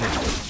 Thank you.